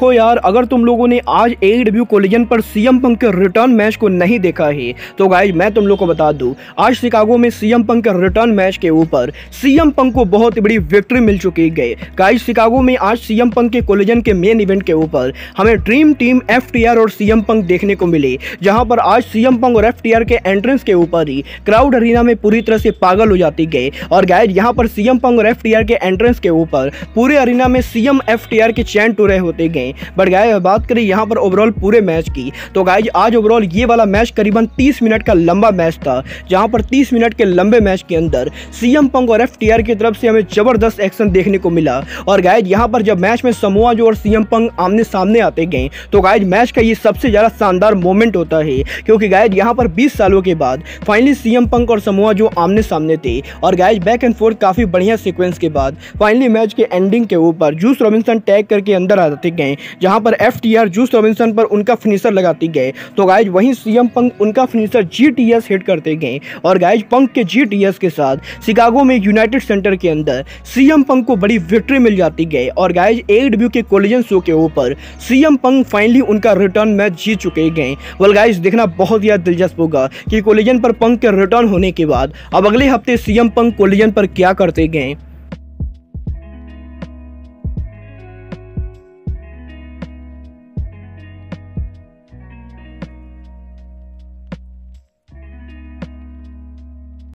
देखो यार, अगर तुम लोगों ने आज ए डब्ल्यू कोलिजन पर सीएम पंक के रिटर्न मैच को नहीं देखा है तो गाइज़ मैं तुम लोग को बता दूँ, आज शिकागो में सीएम पंक के रिटर्न मैच के ऊपर सीएम पंक को बहुत बड़ी विक्ट्री मिल चुकी है गाइज़ शिकागो में आज सीएम पंक के कोलिजन के मेन इवेंट के ऊपर हमें ड्रीम टीम एफ़ और सीएम पंक देखने को मिले, जहाँ पर आज सीएम पंक और एफटीआर के एंट्रेंस के ऊपर ही क्राउड अरीना में पूरी तरह से पागल हो जाती गए और गाइज़ यहाँ पर सीएम पंक और एफटीआर के एंट्रेंस के ऊपर पूरे अरीना में सीएम एफटीआर के चैन टूरे होते गए। बट गाय बात करें यहाँ पर ओवरऑल पूरे मैच की तो गाइज़ आज ओवरऑल ये वाला मैच करीबन 30 मिनट का लंबा मैच था, जहाँ पर 30 मिनट के लंबे मैच के अंदर सीएम पंक और एफटीआर की तरफ़ से हमें ज़बरदस्त एक्शन देखने को मिला। और गाइज़ यहाँ पर जब मैच में समूह जो और सीएम पंक आमने सामने आते गए तो गाइज़ मैच का ये सबसे ज़्यादा शानदार मोमेंट होता है, क्योंकि गाइज़ यहाँ पर बीस सालों के बाद फाइनली सीएम पंक और समूह जो आमने सामने थे। और गाइज़ बैक एंड फोर्थ काफ़ी बढ़िया सिक्वेंस के बाद फाइनली मैच के एंडिंग के ऊपर जूस रॉबिन्सन टैग करके अंदर आते गए जहाँ पर F T R Juice Robinson पर उनका फिनिशर लगाती गए तो गाइज़ वहीं सीएम पंक उनका finisher G T S hit करते गए। और गाइज़ पंक के जी टी एस के साथ शिकागो में यूनाइटेड सेंटर के अंदर सीएम पंक को बड़ी विक्ट्री मिल जाती गई। और गायज ए के कोलिजन शो के ऊपर सीएम पंक फाइनली उनका रिटर्न मैच जीत चुके गए। वेल गाइज़ देखना बहुत ज़्यादा दिलचस्प होगा कि कोलिजन पर पंक के रिटर्न होने के बाद अब अगले हफ़्ते सीएम पंक कोलिजन पर क्या करते गए।